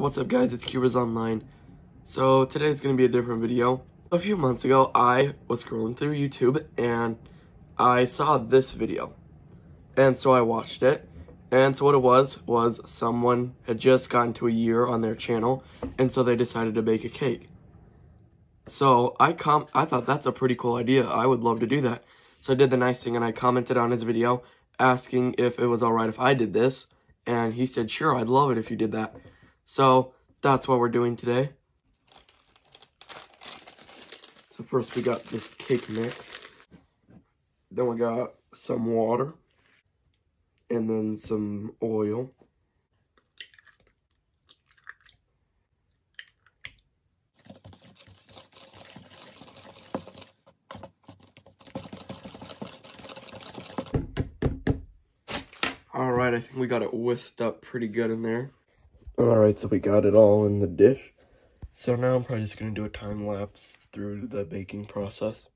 What's up guys, it's Cubers Online. So today is gonna be a different video. A few months ago, I was scrolling through YouTube and I saw this video. And so I watched it. And so what it was, was someone had just gotten to a year on their channel and so they decided to bake a cake. So I com I thought that's a pretty cool idea. I would love to do that. So I did the nice thing and I commented on his video asking if it was alright if I did this. And he said, sure, I'd love it if you did that. So that's what we're doing today. So first we got this cake mix. Then we got some water. And then some oil. All right, I think we got it whisked up pretty good in there. All right, so we got it all in the dish. So now I'm probably just gonna do a time lapse through the baking process.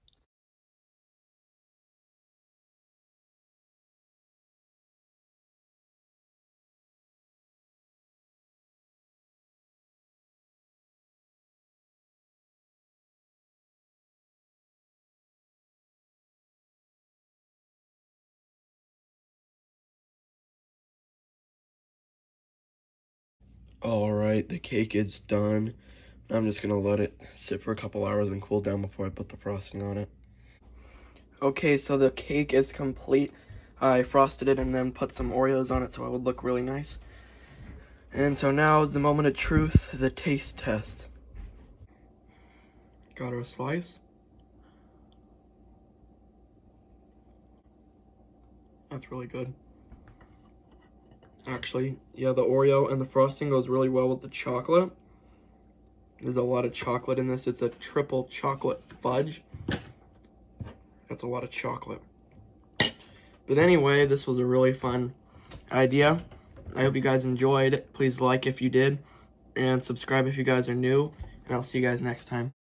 All right, the cake is done. I'm just gonna let it sit for a couple hours and cool down before I put the frosting on it. Okay, so the cake is complete. I frosted it and then put some Oreos on it so it would look really nice. And so now is the moment of truth, the taste test. Got our slice. That's really good. Actually, yeah, the Oreo and the frosting goes really well with the chocolate. There's a lot of chocolate in this. It's a triple chocolate fudge. That's a lot of chocolate. But anyway, this was a really fun idea. I hope you guys enjoyed. Please like if you did. And subscribe if you guys are new. And I'll see you guys next time.